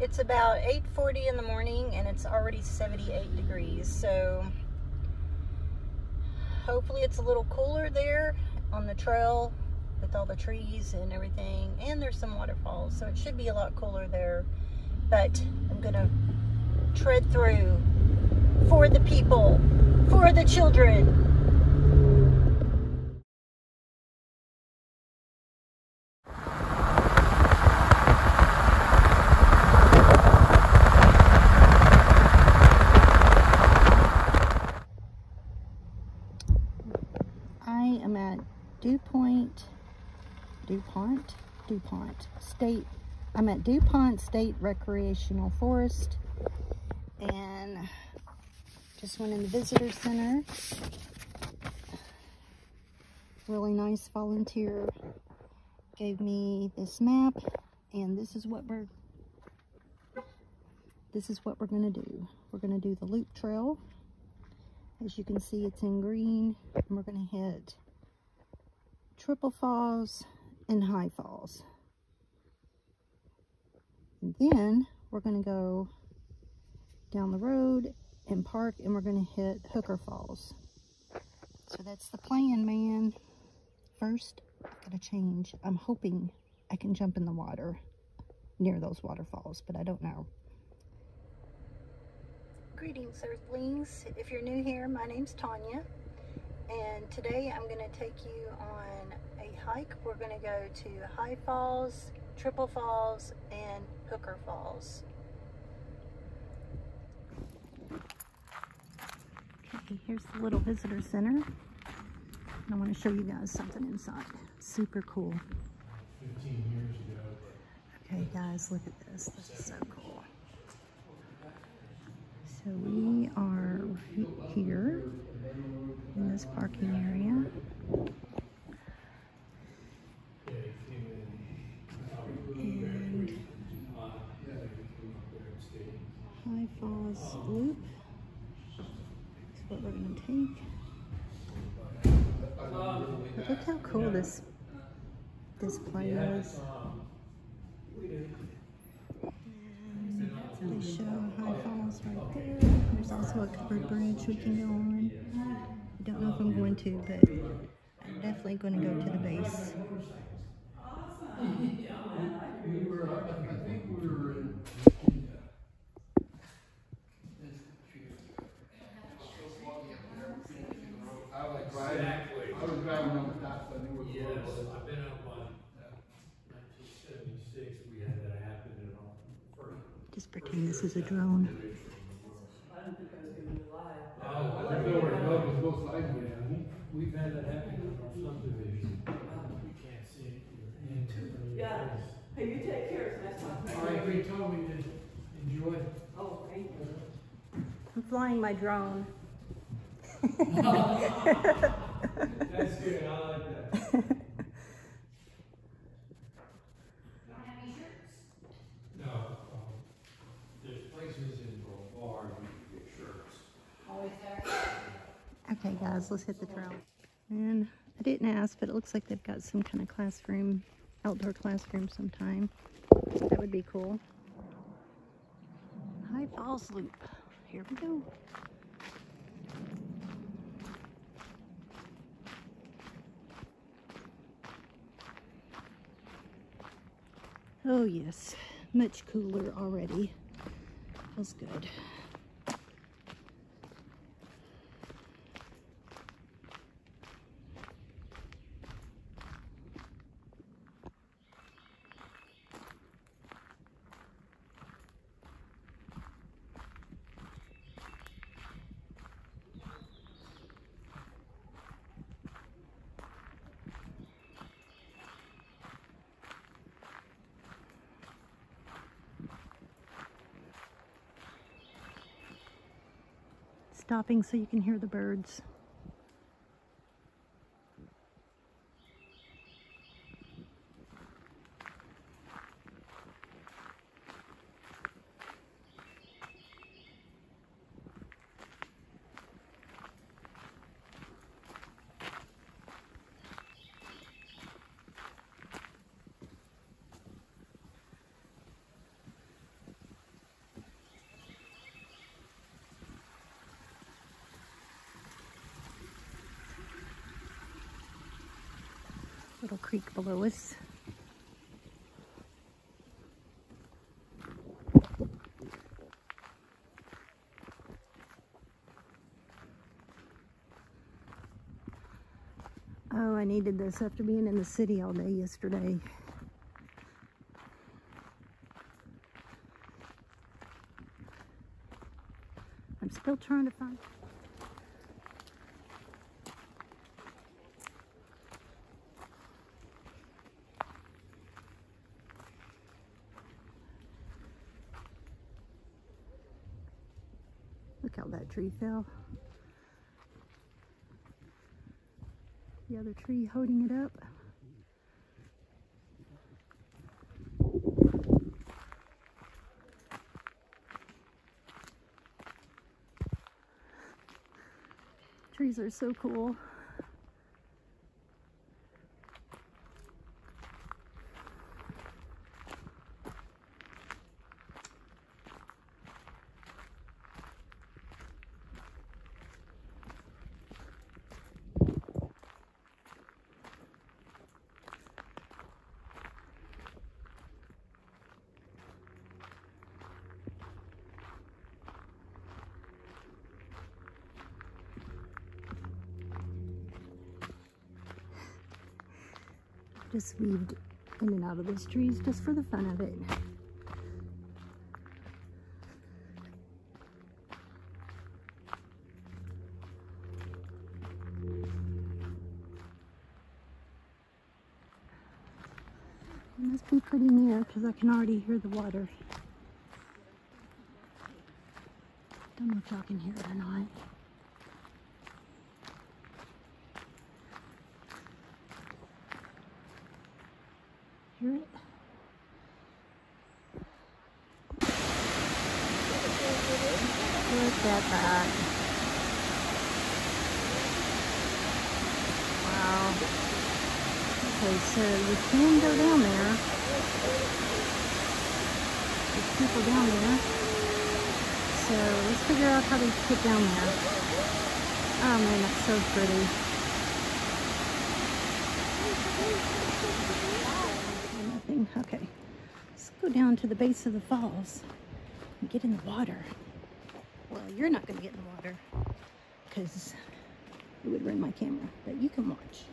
It's about 8.40 in the morning and it's already 78 degrees. So hopefully it's a little cooler there on the trail with all the trees and everything. And there's some waterfalls, so it should be a lot cooler there. But I'm gonna tread through for the people, for the children. I am at DuPont, DuPont, DuPont State. I'm at DuPont State Recreational Forest and just went in the visitor center. Really nice volunteer gave me this map and this is what we're this is what we're gonna do. We're gonna do the loop trail. As you can see, it's in green and we're gonna hit Triple Falls and High Falls. And then we're going to go down the road and park and we're going to hit Hooker Falls. So that's the plan, man. First, I've got to change. I'm hoping I can jump in the water near those waterfalls, but I don't know. Greetings, Earthlings. If you're new here, my name's Tanya. And today I'm going to take you on a hike. We're going to go to High Falls, Triple Falls, and Hooker Falls. Okay, here's the little visitor center. I want to show you guys something inside. Super cool. 15 years ago. Okay, guys, look at this. This is so cool. So we are right here in this parking area. And High Falls Loop is what we're going to take. But look how cool this this play is. And they show Falls right there. There's also a covered bridge we can go on. I don't know if I'm going to, but I'm definitely going to go to the base. I. I've been on. Just pretend this is a drone. Oh, I know where the road was both sides of it. Yeah, we, we've had that happen in our subdivision. You can't see it, your hands are in Yeah. Hey, you take care, it's nice talking to you. All right, we told me to enjoy. Oh, thank you. I'm flying my drone. That's good, I like that. No, um, there's places in Brevard you can get shirts. Okay, guys, let's hit the trail. And I didn't ask, but it looks like they've got some kind of classroom, outdoor classroom sometime. That would be cool. High Falls Loop. Here we go. Oh yes, much cooler already. Feels good. Stopping so you can hear the birds. Us. Oh, I needed this after being in the city all day yesterday. I'm still trying to find. Fell. The other tree holding it up. Trees are so cool. Just weaved in and out of those trees just for the fun of it. It must be pretty near because I can already hear the water. Don't know if y'all can hear it or not. Look at that. Wow. Okay, so you can go down there. There's people down there. So let's figure out how to get down there. Oh man, that's so pretty. Okay. Let's go down to the base of the falls and get in the water. Well, you're not going to get in the water because it would ruin my camera, but you can watch.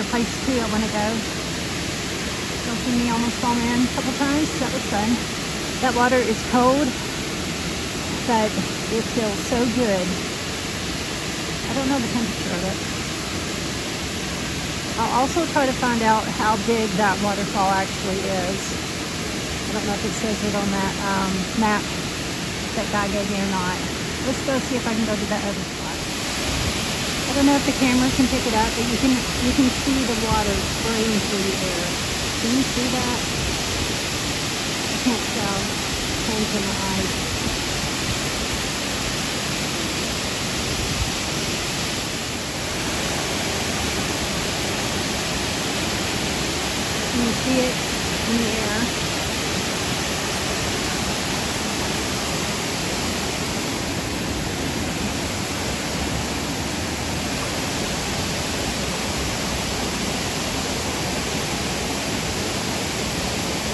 Saw another place too I want to go. You'll see me almost fall in a couple times. That was fun. That water is cold, but it feels so good. I don't know the temperature of it. I'll also try to find out how big that waterfall actually is. I don't know if it says it on that um, map that guy gave me or not. Let's go see if I can go to that other spot. I don't know if the camera can pick it up, but you can you can see the water spraying through the air. Can you see that? I can't tell. Hands in my eyes. Can you see it in the air?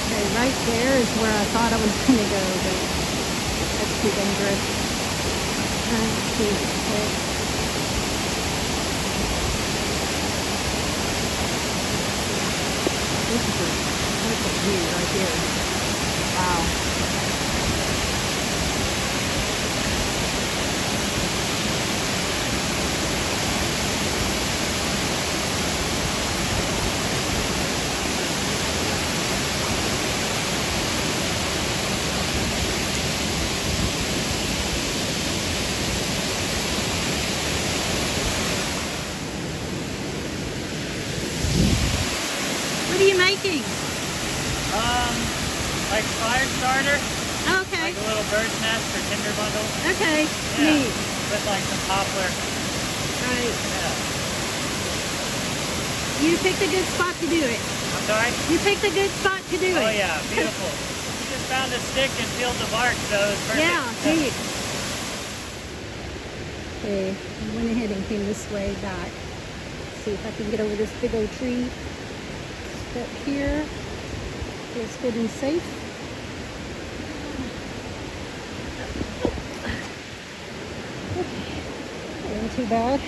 Okay, right there is where I thought I was going to go, but that's too dangerous. To hit. This is a beautiful view right here. Wow. What are you making? Um, like fire starter, Okay. like a little bird's nest for tinder bundles. Okay. Yeah. Neat. With like some poplar. Right. Yeah. You picked a good spot to do it. I'm sorry? You picked a good spot to do Oh it. Oh yeah, beautiful. you just found a stick and peeled the bark, so it's perfect. Yeah, neat. Okay, I went ahead and came this way back. See if I can get over this big old tree. Step here. Feels good and safe. Okay, ain't too bad.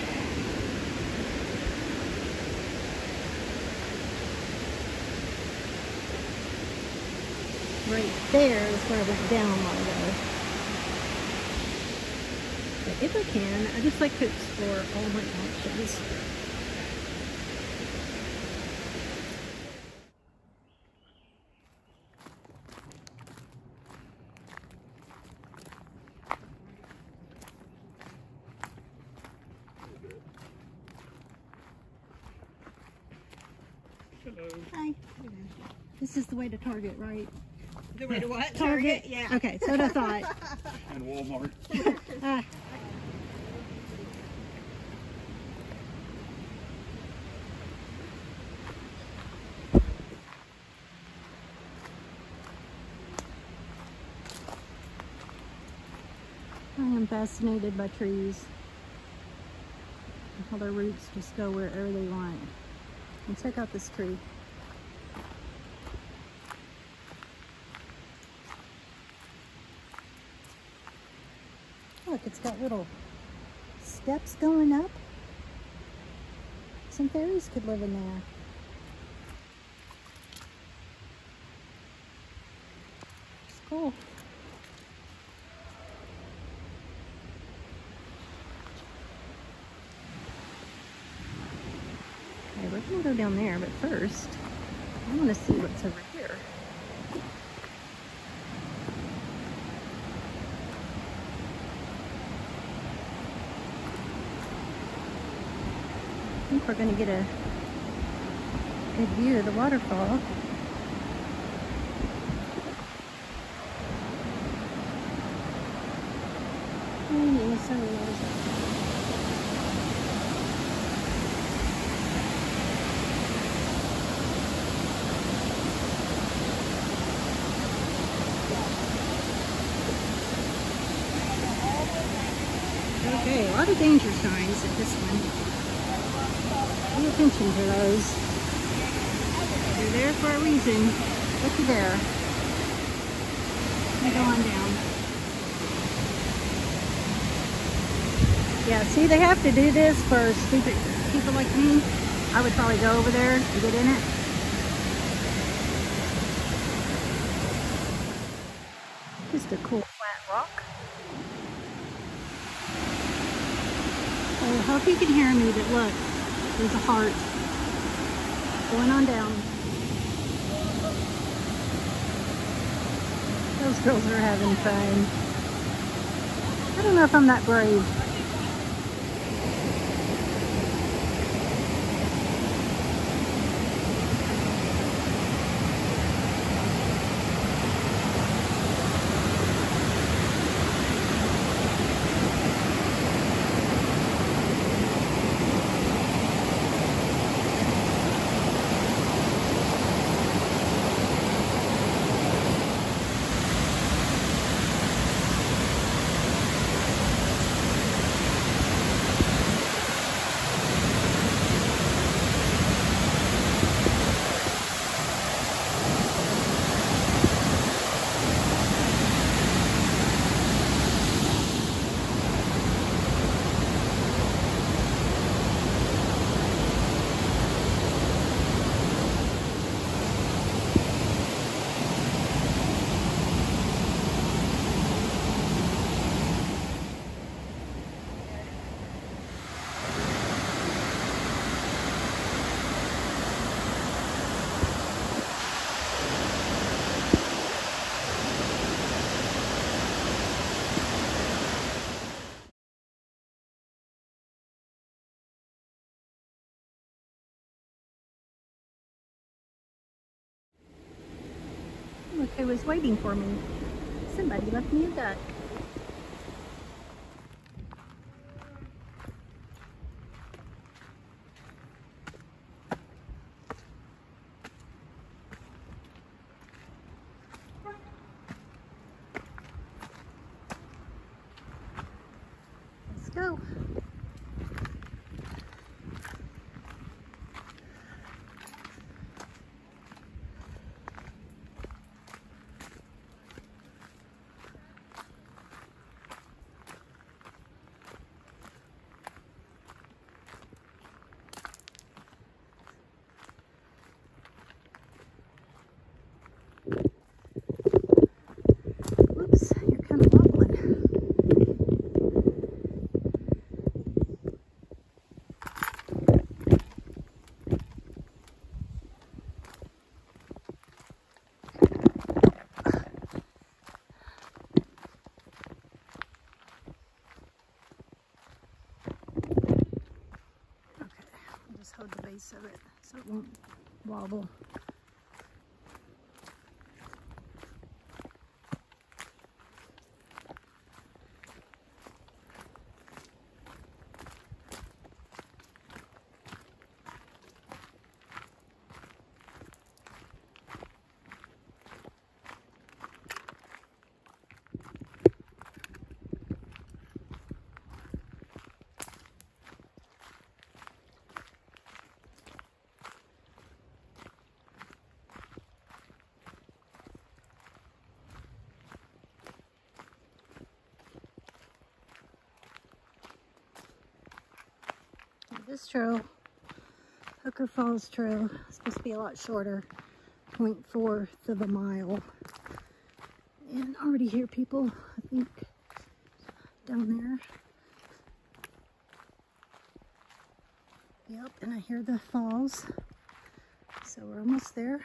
Right there is where I went down while ago. But if I can, I just like to explore all my options. Hello. Hi. This is the way to Target, right? The way to what? Target? Yeah. Okay, so what I thought. And Walmart. Ah. I am fascinated by trees. and How their roots just go wherever they want. And check out this tree. Look, it's got little steps going up. Some fairies could live in there. It's cool. Okay, we're gonna go down there, but first, I wanna see what's over here. We're going to get a good view of the waterfall. Okay, a lot of danger signs at this one. Attention to those. They're there for a reason. Looky there. Let me go on down. Yeah, see, they have to do this for stupid people like me. I would probably go over there and get in it. Just a cool flat rock. Oh, I hope you can hear me, but look, there's a heart going on down. Those girls are having fun. I don't know if I'm that brave. Who was waiting for me. Somebody left me a duck. Let's go. Whoops, you're kind of wobbling. Okay, I'll just hold the base of it so it won't wobble. This trail, Hooker Falls Trail, is supposed to be a lot shorter, 0.4 of a mile. And already hear people, I think, down there. Yep, and I hear the falls. So we're almost there.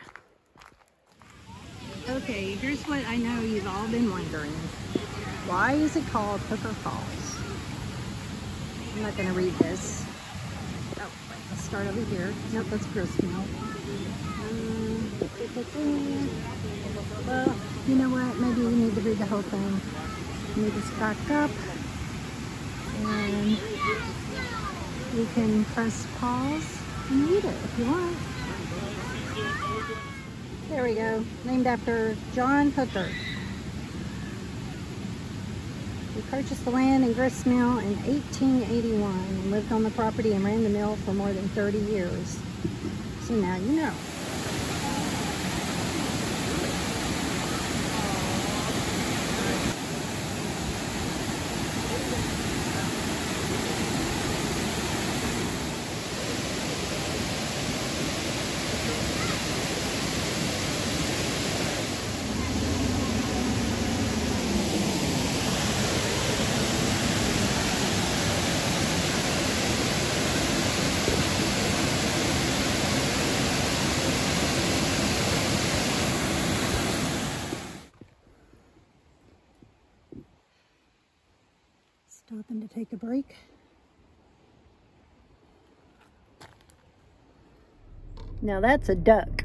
Okay, here's what I know you've all been wondering. Why is it called Hooker Falls? I'm not going to read this. Start over here. Nope, that's Gristmill. Um, well, you know what? Maybe we need to read the whole thing. Me just back up. And you can press pause and read it if you want. There we go. Named after John Hooker. He purchased the land in Gristmill in 1881 and lived on the property and ran the mill for more than 30 years. So now you know. Stopping to take a break. Now that's a duck.